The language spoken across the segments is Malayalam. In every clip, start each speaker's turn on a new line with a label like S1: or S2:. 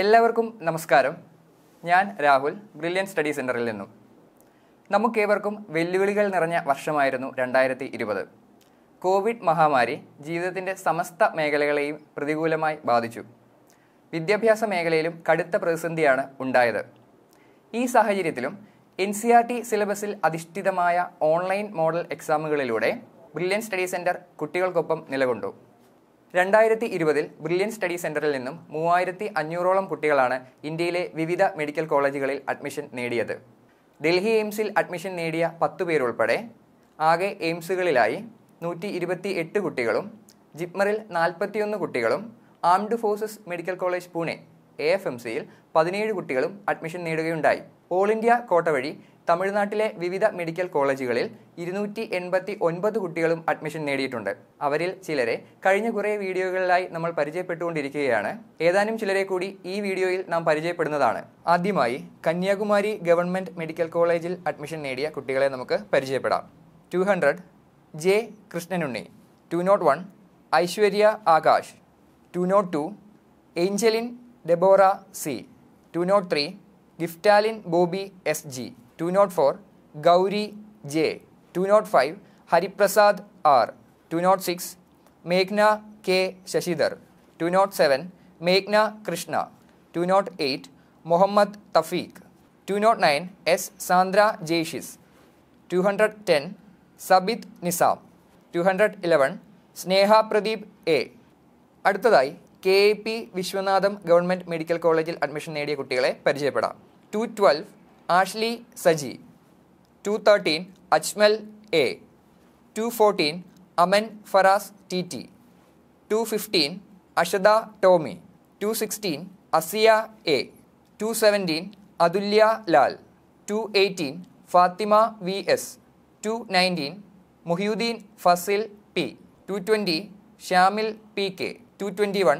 S1: എല്ലാവർക്കും നമസ്കാരം. ഞാൻ രാഹുൽ ബ്രില്യൻ സ്റ്റഡി സെന്ററിൽ നിന്നും. നമുക്കേവർക്കും വെല്ലുവിളികൾ നിറഞ്ഞ വർഷമായിരുന്നു രണ്ടായിരത്തി ഇരുപത് കോവിഡ് മഹാമാരി ജീവിതത്തിന്റെ സമസ്ത മേഖലകളെയും പ്രതികൂലമായി ബാധിച്ചു. വിദ്യാഭ്യാസ മേഖലയിലും കടുത്ത പ്രതിസന്ധിയാണ് ഉണ്ടായത്. ഈ സാഹചര്യത്തിലും എൻ സി ആർ ടി സിലബസിൽ അധിഷ്ഠിതമായ ഓൺലൈൻ മോഡൽ എക്സാമുകളിലൂടെ ബ്രില്യൻ സ്റ്റഡി സെന്റർ കുട്ടികൾക്കൊപ്പം നിലകൊണ്ടു. രണ്ടായിരത്തി ഇരുപതിൽ ബ്രില്യൻ സ്റ്റഡി സെന്ററിൽ നിന്നും മൂവായിരത്തി അഞ്ഞൂറോളം കുട്ടികളാണ് ഇന്ത്യയിലെ വിവിധ മെഡിക്കൽ കോളേജുകളിൽ അഡ്മിഷൻ നേടിയത്. ഡൽഹി എയിംസിൽ അഡ്മിഷൻ നേടിയ പത്തു പേരുൾപ്പെടെ ആകെ എയിംസുകളിലായി നൂറ്റി ഇരുപത്തി എട്ട് കുട്ടികളും ജിപ്മറിൽ നാൽപ്പത്തിയൊന്ന് കുട്ടികളും armed forces medical college Pune A F M സിയിൽ പതിനേഴ് കുട്ടികളും അഡ്മിഷൻ നേടുകയുണ്ടായി. ഓൾ ഇന്ത്യ കോട്ട വഴി തമിഴ്നാട്ടിലെ വിവിധ മെഡിക്കൽ കോളേജുകളിൽ ഇരുന്നൂറ്റി എൺപത്തി ഒൻപത് കുട്ടികളും അഡ്മിഷൻ നേടിയിട്ടുണ്ട്. അവരിൽ ചിലരെ കഴിഞ്ഞ കുറേ വീഡിയോകളിലായി നമ്മൾ പരിചയപ്പെട്ടുകൊണ്ടിരിക്കുകയാണ്. ഏതാനും ചിലരെ കൂടി ഈ വീഡിയോയിൽ നാം പരിചയപ്പെടുന്നതാണ്. ആദ്യമായി കന്യാകുമാരി ഗവൺമെന്റ് മെഡിക്കൽ കോളേജിൽ അഡ്മിഷൻ നേടിയ കുട്ടികളെ നമുക്ക് പരിചയപ്പെടാം. Two hundred J Krishnanunni. To not one Aishwarya Akash. To not to Angeline Deborah C. To not three ഗിഫ്റ്റാലിൻ Bobby S G. To not four Gauri J to not five Hariprasad R to not six മേഘ്ന K Shashidhar to not seven മേഘ്ന Krishna to naught eight Muhammad Thafeeq two naught nine S Sandra ജെയ്ഷിസ് two hundred ten Sabith Nizam two hundred eleven Sneha Pradeep A അടുത്തതായി K A P Viswanatham government medical കോളേജിൽ അഡ്മിഷൻ നേടിയ കുട്ടികളെ പരിചയപ്പെടാം. Two twelve Ashley Saji. Two thirteen Ajmal A. Two fourteen Aman Faraz T T. Two fifteen Ashada Tommy. Two sixteen Asiya A. Two seventeen Athulya Lal. Two eighteen Fathima V S. Two nineteen Muhiyuddin Fasil P. Two twenty Shamil P K. Two twenty one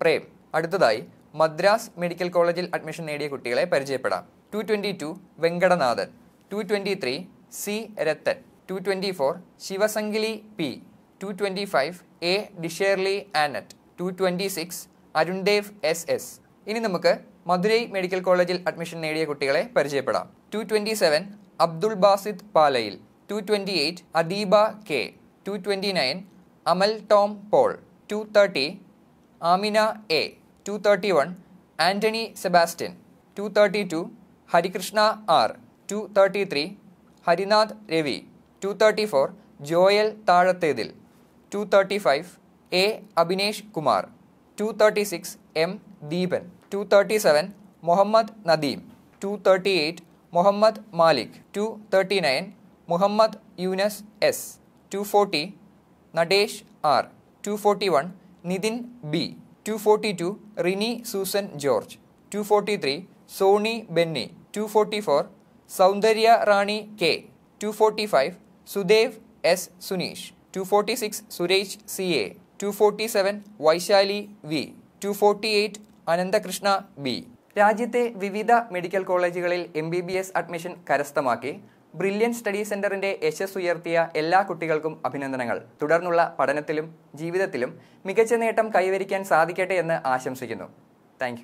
S1: Prem. അടുത്തതായി മദ്രാസ് മെഡിക്കൽ കോളേജിൽ അഡ്മിഷൻ നേടിയ കുട്ടികളെ പരിചയപ്പെടാം. Two twenty two Venkatanathan two twenty three C Rathan two twenty four Sivasangili P two twenty five A Disherly Annette two twenty six Arundev S S ഇനി നമുക്ക് മധുരൈ മെഡിക്കൽ കോളേജിൽ അഡ്മിഷൻ നേടിയ കുട്ടികളെ പരിചയപ്പെടാം. Two twenty seven Abdul Basid പാലയിൽ two twenty eight Adeeba K two twenty nine Amal Tom Paul two thirty Amina A two thirty one Antony Sebastian two thirty two Harikrishna R two thirty three Harinath Ravi two thirty four Joel താഴത്തേതിൽ two thirty five A Abhinesh Kumar two thirty six M Deepan two thirty seven Muhammad Nadeem two thirty eight Muhammad Malik two thirty nine Muhammad Yunus S two forty Natesh R two forty one Nithin B two forty two Rini Susan George two forty three Soni Benny two forty four Soundarya Rani K two forty five Sudev S Suneesh two forty six Suresh C A two forty seven Vaishali V two forty eight Ananthakrishna B രാജ്യത്തെ വിവിധ മെഡിക്കൽ കോളേജുകളിൽ M B B S admission കരസ്ഥമാക്കി ബ്രില്യൻ സ്റ്റഡി സെന്ററിന്റെ യശസ് ഉയർത്തിയ എല്ലാ കുട്ടികൾക്കും അഭിനന്ദനങ്ങൾ. തുടർന്നുള്ള പഠനത്തിലും ജീവിതത്തിലും മികച്ച നേട്ടം കൈവരിക്കാൻ സാധിക്കട്ടെ എന്ന് ആശംസിക്കുന്നു. താങ്ക്